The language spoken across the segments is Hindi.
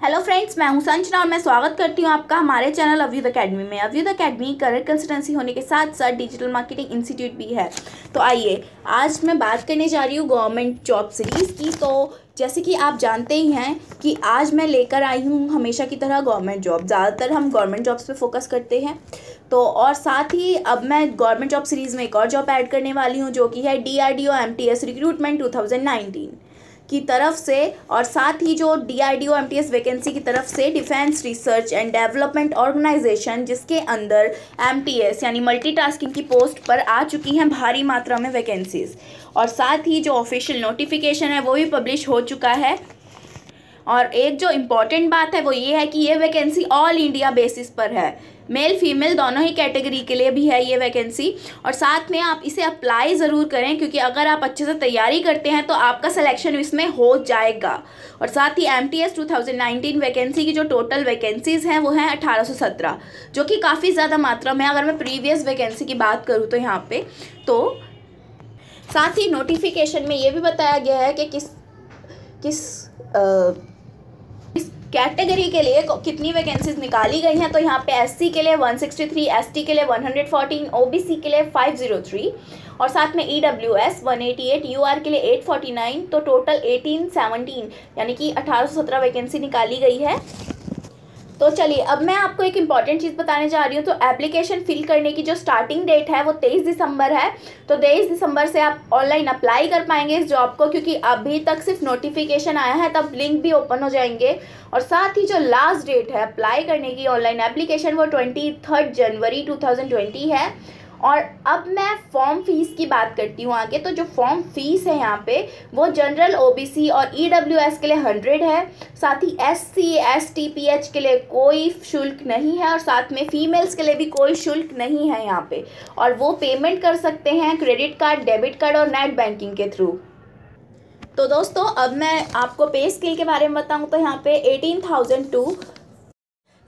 हेलो फ्रेंड्स मैं हूँ संजना और मैं स्वागत करती हूँ आपका हमारे चैनल अव्यूद अकेडमी में। अव्यूद अकेडमी करियर कंसल्टेंसी होने के साथ साथ डिजिटल मार्केटिंग इंस्टीट्यूट भी है। तो आइए, आज मैं बात करने जा रही हूँ गवर्नमेंट जॉब सीरीज़ की। तो जैसे कि आप जानते ही हैं कि आज मैं लेकर आई हूँ हमेशा की तरह गवर्नमेंट जॉब ज़्यादातर हम गवर्नमेंट जॉब्स पे फोकस करते हैं। तो और साथ ही अब मैं गवर्नमेंट जॉब सीरीज़ में एक और जॉब ऐड करने वाली हूँ, जो कि है D R D O M T S recruitment two thousand nineteen की तरफ़ से और साथ ही जो D R D O M T S vacancy की तरफ़ से defence research and development organisation जिसके अंदर एम टी एस यानी मल्टीटास्किंग की पोस्ट पर आ चुकी हैं भारी मात्रा में वैकेंसीज और साथ ही जो ऑफिशियल नोटिफिकेशन है, वो भी पब्लिश हो चुका है। और एक जो इंपॉर्टेंट बात है वो ये है कि ये वैकेंसी ऑल इंडिया बेसिस पर है। मेल फीमेल दोनों ही कैटेगरी के लिए भी है ये वैकेंसी और साथ में आप इसे अप्लाई ज़रूर करें क्योंकि अगर आप अच्छे से तैयारी करते हैं तो आपका सिलेक्शन इसमें हो जाएगा। और साथ ही M T S two thousand nineteen vacancy की जो टोटल वैकेंसीज़ हैं वो हैं अठारह सौ सत्रह जो कि काफ़ी ज़्यादा मात्रा में अगर मैं प्रीवियस वैकेंसी की बात करूँ तो यहाँ पर तो साथ ही नोटिफिकेशन में ये भी बताया गया है कि किस किस आ, कैटेगरी के लिए कितनी वैकेंसीज निकाली गई हैं तो यहाँ पे एससी के लिए 163, एसटी के लिए 114, ओबीसी के लिए 503 और साथ में E W S one eighty eight U R के लिए 849 तो टोटल 1817 यानी कि 1817 वैकेंसी निकाली गई है। तो चलिए, अब मैं आपको एक इंपॉर्टेंट चीज़ बताने जा रही हूँ। तो एप्लीकेशन फिल करने की जो स्टार्टिंग डेट है, वो तेईस दिसंबर है। तो तेईस दिसंबर से आप ऑनलाइन अप्लाई कर पाएँगे इस जॉब को, क्योंकि अभी तक सिर्फ़ नोटिफिकेशन आया है, तब लिंक भी ओपन हो जाएँगे। और साथ ही जो लास्ट डेट है अप्लाई करने की ऑनलाइन एप्लीकेशन वो ट्वेंटी जनवरी टू है। और अब मैं फॉर्म फ़ीस की बात करती हूँ आगे तो जो फॉर्म फ़ीस है यहाँ पे, वो जनरल ओबीसी और ईडब्ल्यूएस e के लिए हंड्रेड है, साथ ही S C S T P H के लिए कोई शुल्क नहीं है और साथ में फीमेल्स के लिए भी कोई शुल्क नहीं है यहाँ पे। और वो पेमेंट कर सकते हैं क्रेडिट कार्ड डेबिट कार्ड और नेट बैंकिंग के थ्रू तो दोस्तों, अब मैं आपको पे स्किल के बारे में बताऊँ तो यहाँ पे eighteen thousand to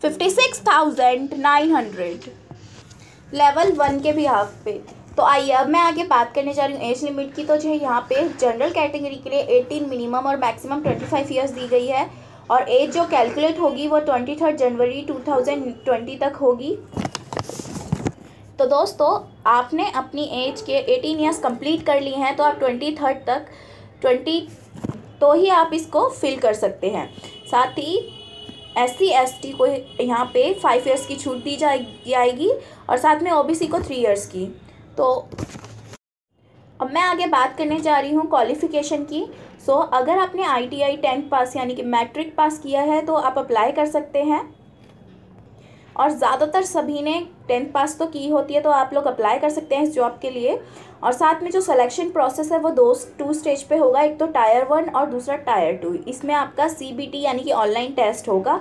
fifty six thousand nine hundred level one के भी हाफ़ पे। तो आइए, अब मैं आगे बात करने जा रही हूँ एज लिमिट की। तो जो है यहाँ पे जनरल कैटेगरी के लिए एटीन मिनिमम और मैक्सिमम ट्वेंटी फाइव ईयर्स दी गई है। और एज जो कैलकुलेट होगी वो ट्वेंटी थर्ड जनवरी टू थाउज़ेंड ट्वेंटी तक होगी। तो दोस्तों, आपने अपनी एज के एटीन ईयर्स कंप्लीट कर लिए हैं तो आप ट्वेंटी थर्ड तक ट्वेंटी तो ही आप इसको फिल कर सकते हैं। साथ ही एस सी को यहाँ पे फाइव ईयर्स की छूट दी जाएगी और साथ में ओबीसी को थ्री ईयर्स की। तो अब मैं आगे बात करने जा रही हूँ क्वालिफ़िकेशन की। सो so, अगर आपने I T I tenth pass यानी कि मैट्रिक पास किया है तो आप अप्लाई कर सकते हैं। और ज़्यादातर सभी ने टेंथ पास तो की होती है तो आप लोग अप्लाई कर सकते हैं इस जॉब के लिए। और साथ में जो सिलेक्शन प्रोसेस है, वो दो टू स्टेज पे होगा, एक तो टायर वन और दूसरा टायर टू इसमें आपका सी बी टी यानी कि ऑनलाइन टेस्ट होगा।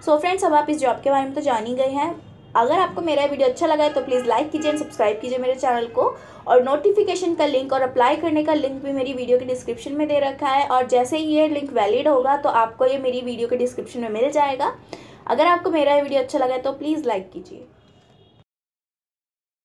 सो so फ्रेंड्स अब आप इस जॉब के बारे में तो जान ही गए हैं। अगर आपको मेरा वीडियो अच्छा लगा है तो प्लीज़ लाइक कीजिए एंड सब्सक्राइब कीजिए मेरे चैनल को। और नोटिफिकेशन का लिंक और अप्लाई करने का लिंक भी मेरी वीडियो के डिस्क्रिप्शन में दे रखा है। और जैसे ही ये लिंक वैलिड होगा तो आपको ये मेरी वीडियो के डिस्क्रिप्शन में मिल जाएगा। अगर आपको मेरा वीडियो अच्छा लगा है तो प्लीज़ लाइक कीजिए।